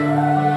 Música